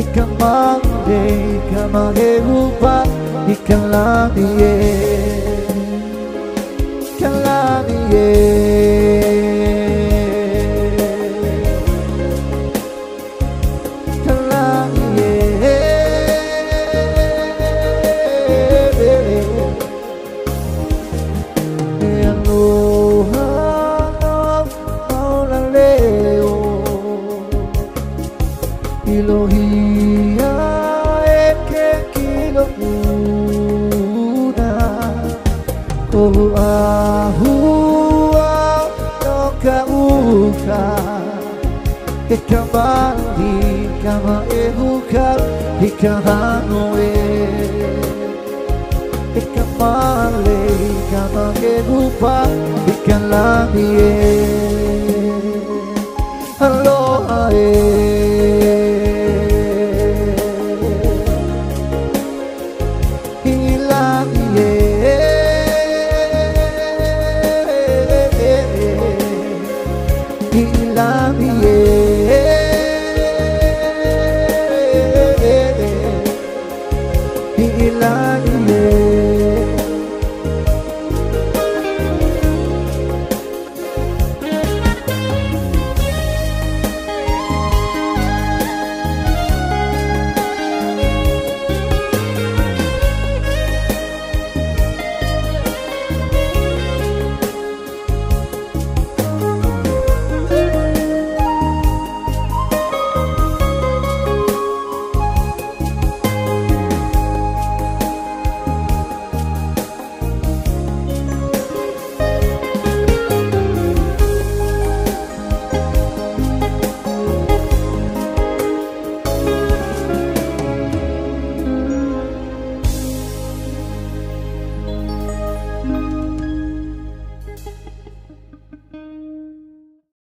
Ikaw mang day, ikaw mang erupa, ikaw lang diye Ko ahua no kauka Ikamali kama ehuka Ikahanoe Ikamale kama ehupa Ikalamie langit